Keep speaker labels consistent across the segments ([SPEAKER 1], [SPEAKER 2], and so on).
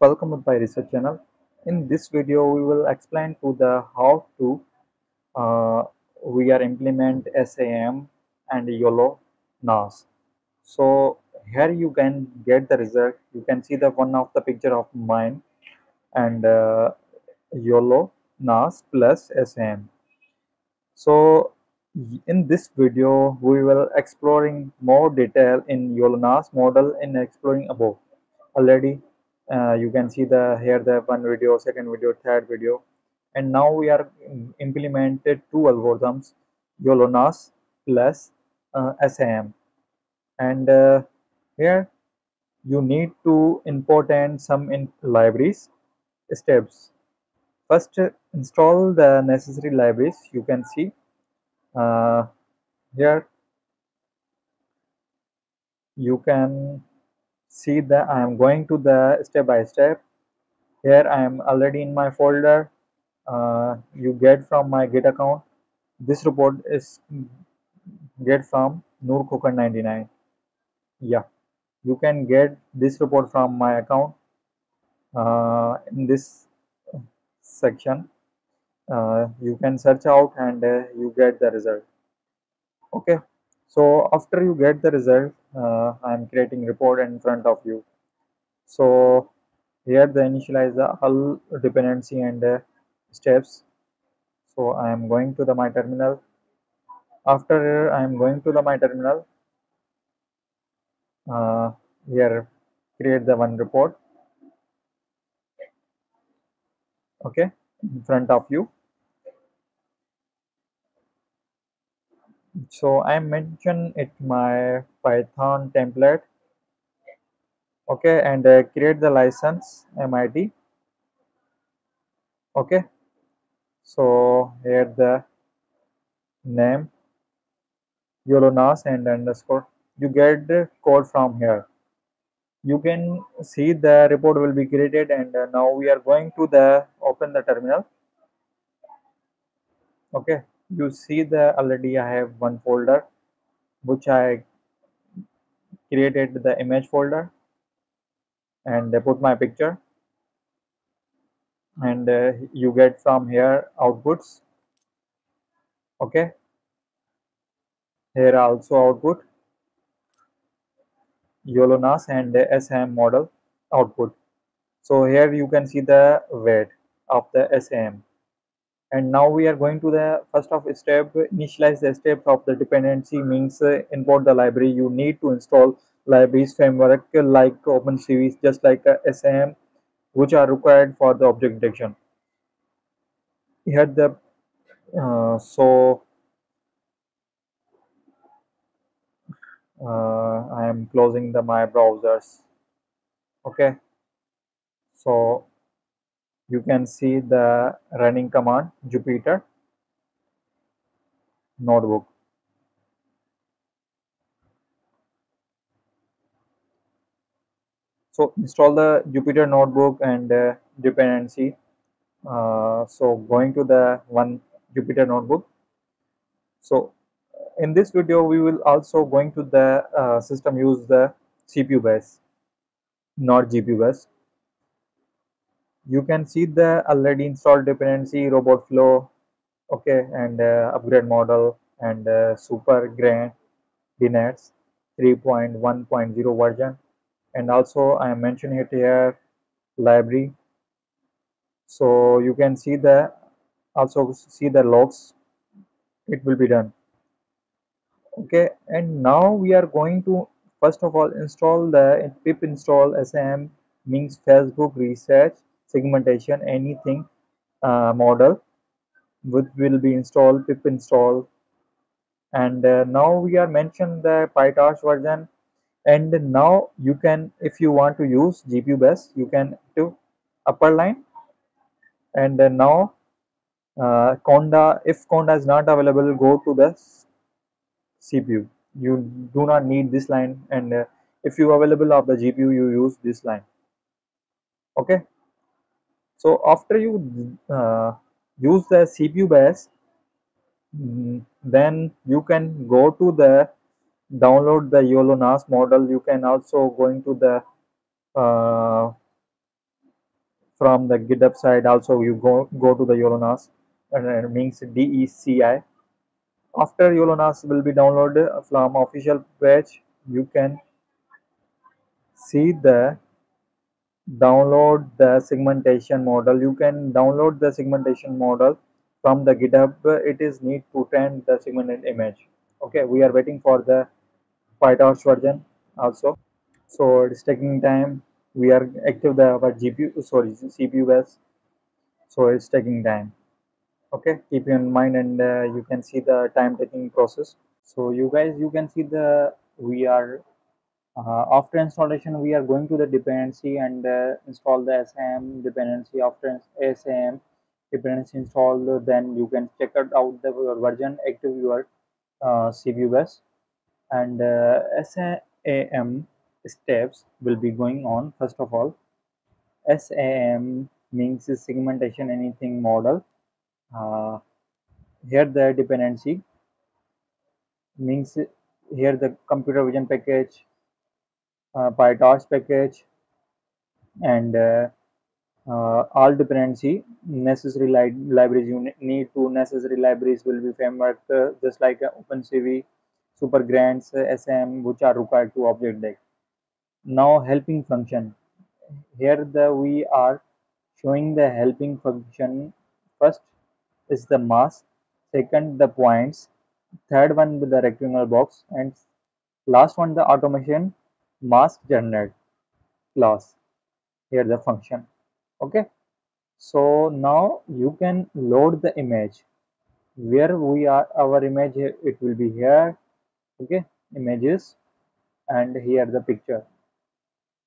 [SPEAKER 1] welcome to PyResearch channel. In this video we will explain to the how to uh, we are implement SAM and YOLO NAS. So here you can get the result. You can see the one of the picture of mine and uh, YOLO NAS plus SAM so in this video we will exploring more detail in YOLO NAS model in exploring above. Already uh, you can see the here the one video second video third video. And now we are implemented two algorithms YOLO NAS plus uh, SAM and uh, here you need to import and some in libraries steps. First install the necessary libraries you can see. Uh, here you can see that I am going to the step by step. Here I am already in my folder. Uh, you get from my git account. This report is get from Noor Khokhar 99 yeah you can get this report from my account uh, in this section. Uh, you can search out and uh, you get the result. Okay so after you get the result uh, I am creating report in front of you. So here the initialize the hull dependency and uh, steps. So I am going to the my terminal. After I am going to the my terminal uh, here create the one report. Okay in front of you so I mention it my python template. Okay and uh, create the license MIT okay. So here the name yolonas and underscore. You get the code from here. You can see the report will be created and uh, now we are going to the open the terminal. Okay you see the already I have one folder which I created the image folder and I put my picture. And uh, you get from here outputs. Okay. Here also output. YOLO NAS and SAM model output. So here you can see the weight of the SAM and now we are going to the first of step initialize the steps of the dependency means uh, import the library. You need to install libraries framework like OpenCV just like uh, SAM which are required for the object detection. Here the uh, so uh, I am closing the my browsers. Okay. So you can see the running command Jupyter notebook. So install the Jupyter notebook and uh, dependency. Uh, so going to the one Jupyter notebook. So in this video we will also going to the uh, system use the CPU bus not GPU bus you can see the already installed dependency Roboflow okay and uh, upgrade model and uh, super grand DNets 3.1.0 version. And also I am mentioning it here library. So you can see the also see the logs. It will be done. Okay and now we are going to first of all install the pip install sam means facebook research segmentation anything uh, model which will be installed pip install and uh, now we are mentioned the pytorch version. And now you can if you want to use gpu bus you can do upper line. And uh, now uh, conda if conda is not available go to the cpu you do not need this line. And uh, if you available of the gpu you use this line. Okay so after you uh, use the cpu bus mm, then you can go to the download the YOLO NAS model you can also going to the uh, from the GitHub side also you go go to the YOLONAS and it means DECI. After YOLONAS will be downloaded from official page, you can see the download the segmentation model. You can download the segmentation model from the GitHub. It is need to train the segmented image. Okay, we are waiting for the PyTorch version also. So it is taking time. We are active the our GPU sorry CPU bus. So it's taking time. Okay, keep in mind and uh, you can see the time taking process. So you guys you can see the we are uh, after installation, we are going to the dependency and uh, install the SAM dependency. After SAM dependency installed, then you can check out the version active your uh, CPU bus and uh, SAM steps will be going on. First of all, SAM means segmentation anything model. Uh, here the dependency means here the computer vision package uh, PyTorch package and uh, uh, all dependency necessary li libraries you need to necessary libraries will be framework uh, just like uh, OpenCV, SuperGradients, uh, SM which are required to object deck. Now helping function. Here the we are showing the helping function. First is the mask, second the points, third one with the rectangle box and last one the automation mask generate class. Here the function. Okay? So now you can load the image. Where we are our image it will be here. Okay? Images. And here the picture.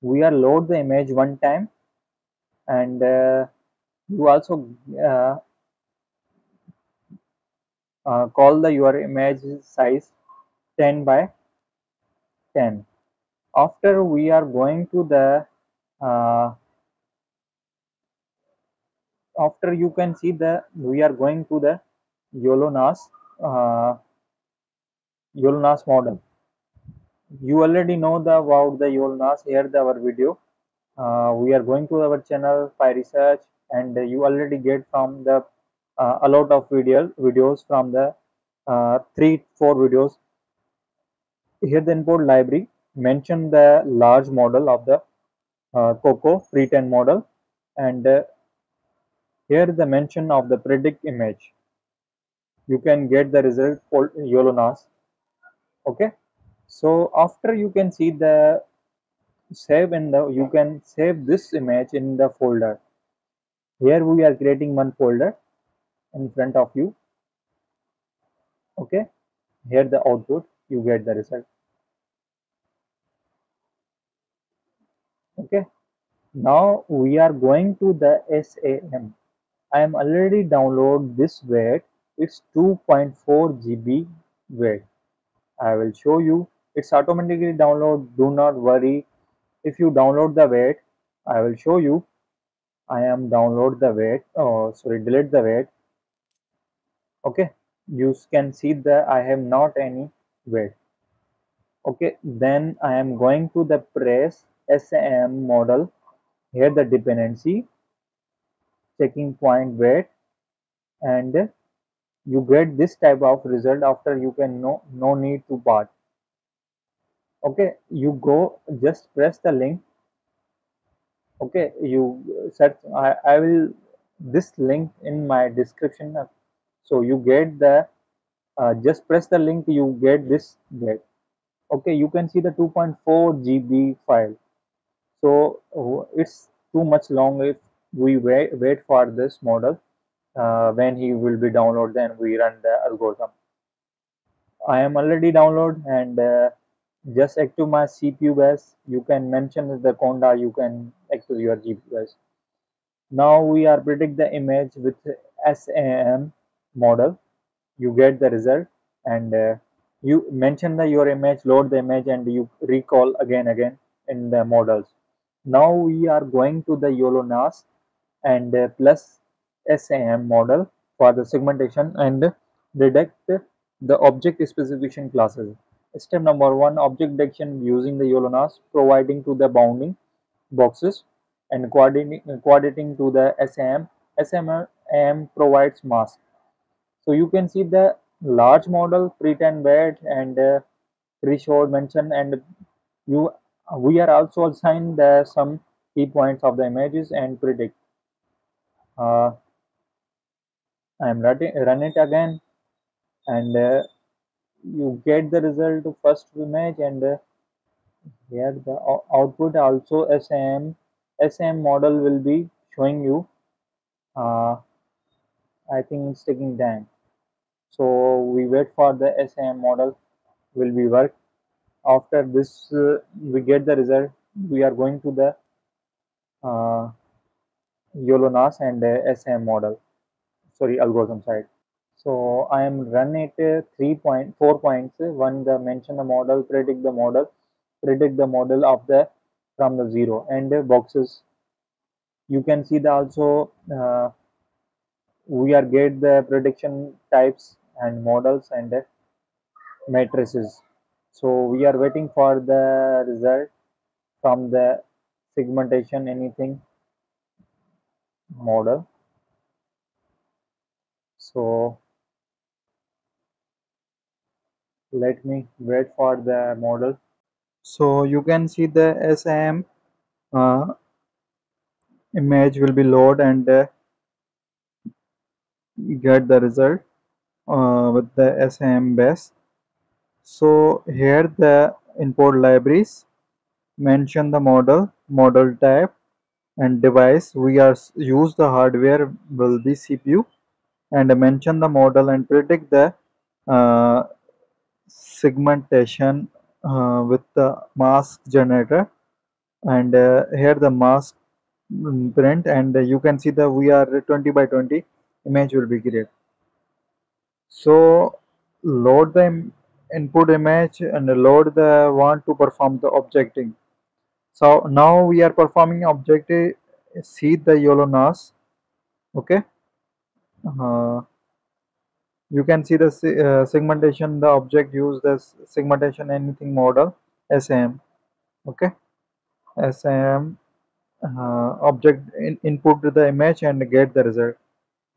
[SPEAKER 1] We are load the image one time. And uh, you also uh, uh, call the your image size 10 by 10 after we are going to the uh, after you can see the we are going to the YOLONAS uh, YOLONAS model. You already know the about the YOLONAS here the our video. Uh, we are going to our channel PyResearch and you already get from the uh, a lot of video videos from the uh, three four videos. Here the import library mention the large model of the uh, Coco pre-trained model and uh, here the mention of the predict image. You can get the result for YOLONAS. Okay? So after you can see the save in the you can save this image in the folder. Here we are creating one folder in front of you. Okay? Here the output you get the result okay. Now we are going to the SAM I am already download this weight it's 2.4 GB weight I will show you. It's automatically download. Do not worry. If you download the weight I will show you. I am download the weight oh sorry delete the weight okay. You can see that I have not any weight okay. Then I am going to the press SAM model. Here the dependency checking point weight and you get this type of result after you can no no need to part. Okay you go just press the link. Okay you search I, I will this link in my description so you get the uh, just press the link you get this get okay you can see the 2.4 GB file so it's too much long if we wait, wait for this model uh, when he will be downloaded then we run the algorithm. I am already download and uh, just active my CPU bus you can mention the conda you can active your GPU bus now we are predict the image with SAM model. You get the result and uh, you mention the your image load the image and you recall again again in the models now we are going to the YOLONAS and uh, plus SAM model for the segmentation and detect the object specification classes. Step number one, object detection using the YOLONAS providing to the bounding boxes. and coordinating, coordinating to the SAM. SAM provides mask. So you can see the large model, pre-trained weight and uh, threshold and you we are also assigned the some key points of the images and predict. Uh, I am running run it again. And uh, you get the result first image and uh, here the output also SAM SAM model will be showing you. Uh, I think it's taking time. So we wait for the SAM model will be work after this uh, we get the result we are going to the uh, YOLO-NAS and uh, SAM model. Sorry algorithm side so I am run it uh, three point four points. One the mention the model predict the model predict the model of the from the zero and uh, boxes. You can see the also uh, we are get the prediction types and models and uh, matrices so we are waiting for the result from the segmentation anything model. So let me wait for the model. So you can see the SAM uh, image will be load and uh, get the result uh, with the SAM base so here the import libraries. Mention the model model type and device. We are use the hardware will be CPU and mention the model and predict the uh, segmentation uh, with the mask generator. And uh, here the mask print and you can see the we are 20 by 20 image will be created. So load the input image and load the one to perform the objecting. So now we are performing objective see the YOLO-NAS okay? Uh, you can see the uh, segmentation the object use this segmentation anything model SM okay? SM uh, object in, input the image and get the result.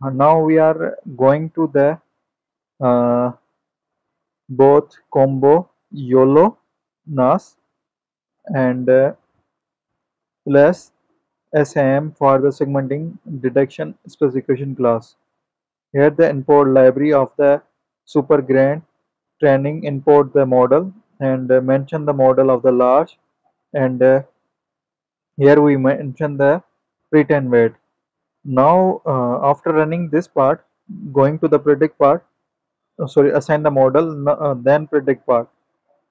[SPEAKER 1] Uh, now we are going to the uh, both combo YOLO NAS and uh, plus SAM for the segmenting detection specification class. Here the import library of the super gradients training import the model and uh, mention the model of the large and uh, here we mention the pre-trained weight. Now uh, after running this part going to the predict part sorry assign the model uh, then predict part.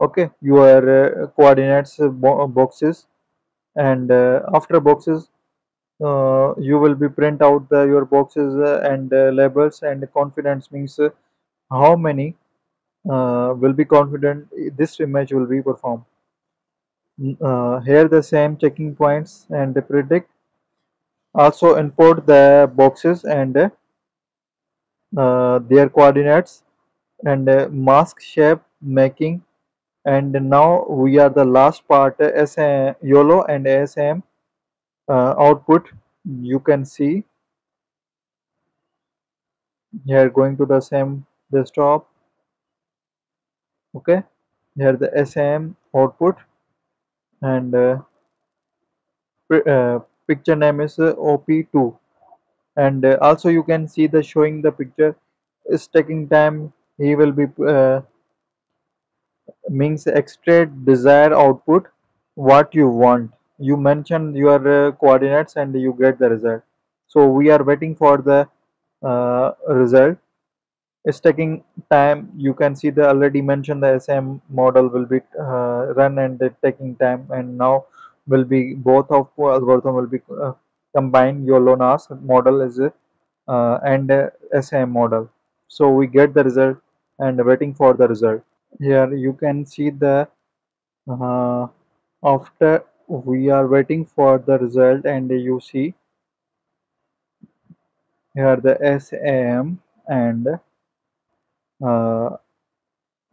[SPEAKER 1] Okay your uh, coordinates bo boxes. And after boxes uh, you will be print out the, your boxes uh, and uh, labels and confidence means how many will be confident this image will be performed. Here the same checking points and predict. Also import the boxes and uh, their coordinates and uh, mask shape making. And now we are the last part uh, SM, YOLO and SAM uh, output. You can see. Here going to the same desktop. Okay. Here the SAM output. And uh, uh, picture name is uh, op2 and uh, also you can see the showing the picture. Is taking time he will be uh, means extract desired output what you want. You mention your uh, coordinates and you get the result. So we are waiting for the uh, result. It's taking time. You can see the already mentioned the SM model will be uh, run and taking time. And now will be both of algorithm will be uh, combined. YOLO-NAS model is uh, and SM model. So we get the result and waiting for the result here you can see the uh, after we are waiting for the result and you see here the SAM and uh,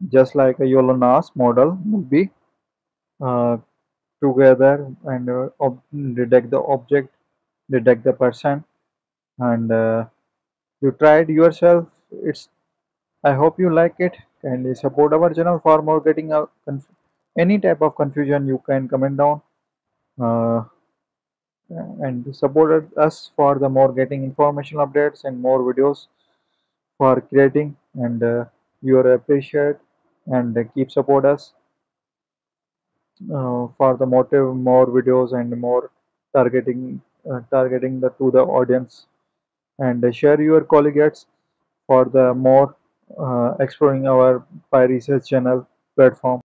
[SPEAKER 1] just like a YOLO-NAS model will be uh, together and uh, detect the object, detect the person, and uh, you it yourself. It's I hope you like it. Kindly support our channel for more getting a any type of confusion. You can comment down uh, and support us for the more getting information updates and more videos for creating. And uh, you are appreciated and uh, keep support us uh, for the motive more videos and more targeting uh, targeting the to the audience and share your colleagues for the more Uh, exploring our PyResearch channel platform.